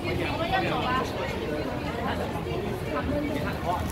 我们要走了。